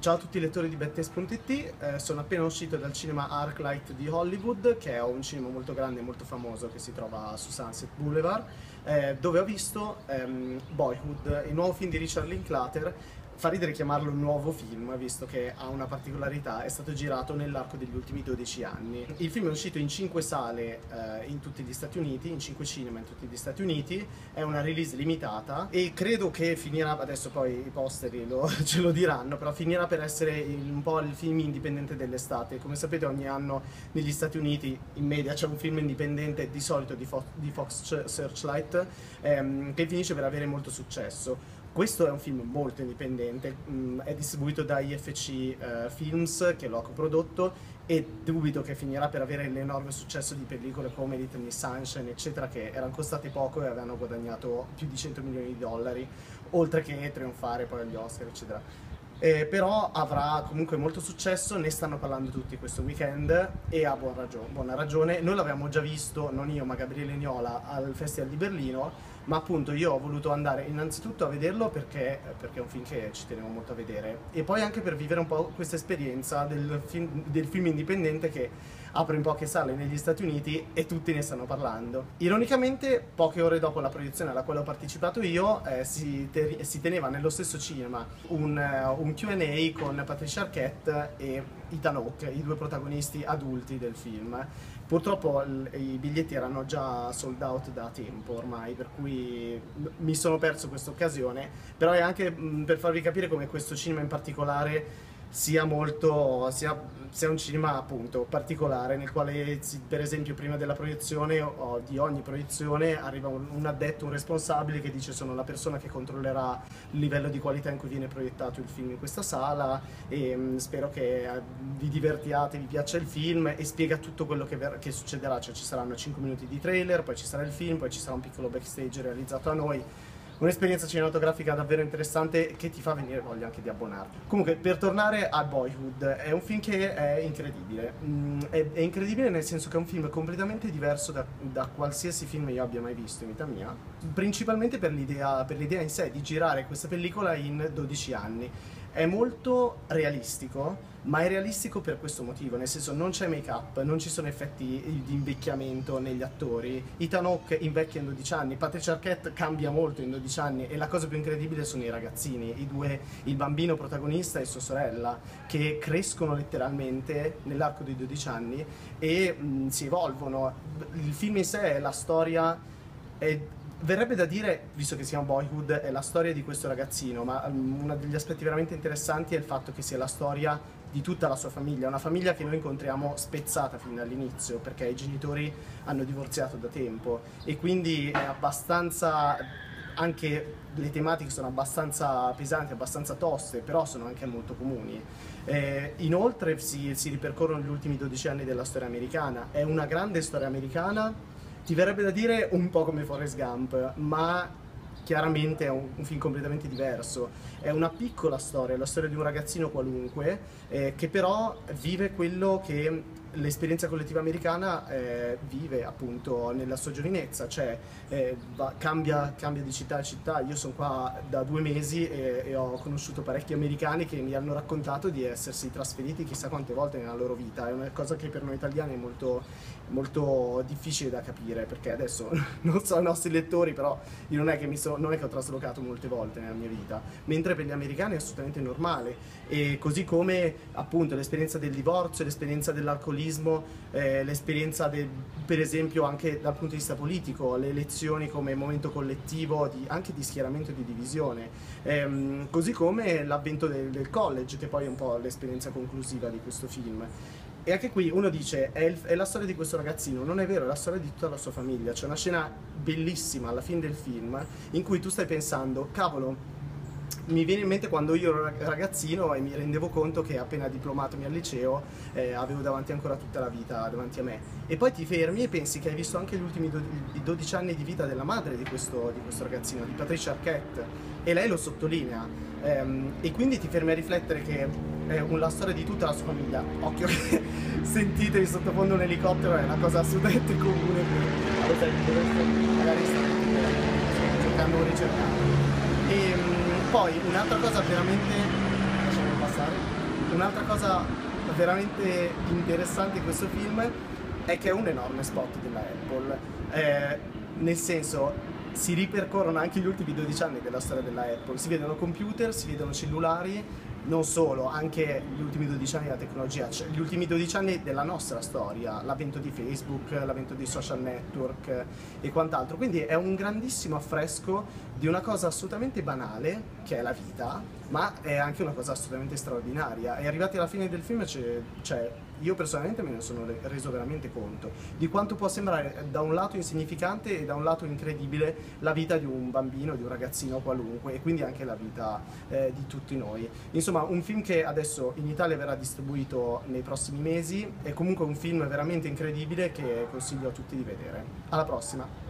Ciao a tutti i lettori di Bettes.it, eh, sono appena uscito dal cinema Arclight di Hollywood, che è un cinema molto grande e molto famoso che si trova su Sunset Boulevard, eh, dove ho visto ehm, Boyhood, il nuovo film di Richard Linklater, Fa ridere chiamarlo nuovo film, visto che ha una particolarità, è stato girato nell'arco degli ultimi 12 anni. Il film è uscito in 5 sale eh, in tutti gli Stati Uniti, in 5 cinema in tutti gli Stati Uniti, è una release limitata e credo che finirà, adesso poi i posteri lo, ce lo diranno, però finirà per essere il, un po' il film indipendente dell'estate. Come sapete ogni anno negli Stati Uniti in media c'è un film indipendente, di solito di, Fo di Fox Searchlight, ehm, che finisce per avere molto successo. Questo è un film molto indipendente, mm, è distribuito da IFC eh, Films che lo ha coprodotto e dubito che finirà per avere l'enorme successo di pellicole come Little Sunshine eccetera che erano costate poco e avevano guadagnato più di 100 milioni di dollari oltre che trionfare poi agli Oscar eccetera. Eh, però avrà comunque molto successo, ne stanno parlando tutti questo weekend e ha buon ragione, buona ragione. Noi l'abbiamo già visto, non io ma Gabriele Niola, al Festival di Berlino, ma appunto io ho voluto andare innanzitutto a vederlo perché, perché è un film che ci tenevo molto a vedere e poi anche per vivere un po' questa esperienza del film, del film indipendente che apre in poche sale negli Stati Uniti e tutti ne stanno parlando. Ironicamente, poche ore dopo la proiezione alla quale ho partecipato io, eh, si, te si, teneva nello stesso cinema un, uh, un Q&A con Patricia Arquette e Ethan Hawke, i due protagonisti adulti del film. Purtroppo i biglietti erano già sold out da tempo ormai, per cui mi sono perso questa occasione, però è anche mh, per farvi capire come questo cinema in particolare sia molto sia, sia, un cinema appunto particolare nel quale per esempio prima della proiezione o di ogni proiezione arriva un, un, addetto, un responsabile che dice sono la persona che controllerà il livello di qualità in cui viene proiettato il film in questa sala e mh, mm, spero che eh, vi divertiate, vi piaccia il film e spiega tutto quello che, che succederà, cioè ci saranno 5 minuti di trailer, poi ci sarà il film, poi ci sarà un piccolo backstage realizzato a noi un'esperienza cinematografica davvero interessante che ti fa venire voglia anche di abbonarti. Comunque, per tornare a Boyhood, è un film che è incredibile. Mm, è, è, incredibile nel senso che è un film completamente diverso da, da, qualsiasi film io abbia mai visto in vita mia, principalmente per l'idea, per l'idea in sé di girare questa pellicola in 12 anni. È molto realistico, ma è realistico per questo motivo, nel senso non c'è make up, non ci sono effetti di invecchiamento negli attori. Ethan Hawke invecchia in 12 anni, Patricia Arquette cambia molto in 12 anni e la cosa più incredibile sono i ragazzini, i due, il bambino protagonista e sua sorella, che crescono letteralmente nell'arco dei 12 anni e mh, si evolvono. Il film in sé è la storia è Verrebbe da dire, visto che si chiama Boyhood, è la storia di questo ragazzino, ma um, uno degli aspetti veramente interessanti è il fatto che sia la storia di tutta la sua famiglia, una famiglia che noi incontriamo spezzata fin dall'inizio, perché i genitori hanno divorziato da tempo e quindi è abbastanza anche le tematiche sono abbastanza pesanti, abbastanza toste, però sono anche molto comuni. Eh, inoltre si, si ripercorrono gli ultimi 12 anni della storia americana, è una grande storia americana ti verrebbe da dire un po' come Forrest Gump, ma chiaramente è un, un, film completamente diverso. È una piccola storia, la storia di un ragazzino qualunque, eh, che però vive quello che l'esperienza collettiva americana eh, vive appunto nella sua giovinezza, cioè eh, va, cambia, cambia, di città a città. Io sono qua da due mesi e, e, ho conosciuto parecchi americani che mi hanno raccontato di essersi trasferiti chissà quante volte nella loro vita. È una cosa che per noi italiani è molto, molto difficile da capire perché adesso non so i nostri lettori, però io non è, che so, non è che ho traslocato molte volte nella mia vita, mentre per gli americani è assolutamente normale. E così come appunto l'esperienza del divorzio, l'esperienza dell'alcolismo populismo, eh, l'esperienza per esempio anche dal punto di vista politico, le elezioni come momento collettivo di, anche di schieramento e di divisione, ehm, così come l'avvento del, del college che poi è un po' l'esperienza conclusiva di questo film. E anche qui uno dice è, il, è, la storia di questo ragazzino, non è vero, è la storia di tutta la sua famiglia. C'è una scena bellissima alla fine del film in cui tu stai pensando, cavolo, mi viene in mente quando io ero ragazzino e mi rendevo conto che appena diplomatomi al liceo eh, avevo davanti ancora tutta la vita davanti a me. E poi ti fermi e pensi che hai visto anche gli ultimi 12 anni di vita della madre di questo, di questo ragazzino, di Patricia Arquette, e lei lo sottolinea. Ehm, e quindi ti fermi a riflettere che è la storia di tutta la sua famiglia. Occhio che sentite di sottofondo un elicottero è una cosa assolutamente comune. Magari state cercando un ricercato. Poi un'altra cosa veramente... lasciamo passare un'altra cosa veramente interessante in questo film è che è un enorme spot della Apple. Eh, nel senso, si ripercorrono anche gli ultimi 12 anni della storia della Apple. Si vedono computer, si vedono cellulari, non solo, anche gli ultimi 12 anni della tecnologia, cioè gli ultimi 12 anni della nostra storia, l'avvento di Facebook, l'avvento dei social network e quant'altro. Quindi è un grandissimo affresco di una cosa assolutamente banale, che è la vita, ma è anche una cosa assolutamente straordinaria. E arrivati alla fine del film, cioè, io personalmente me ne sono reso veramente conto di quanto può sembrare da un lato insignificante e da un lato incredibile la vita di un bambino, di un ragazzino qualunque e quindi anche la vita eh, di tutti noi. Insomma, un film che adesso in Italia verrà distribuito nei prossimi mesi, è comunque un film veramente incredibile che consiglio a tutti di vedere. Alla prossima!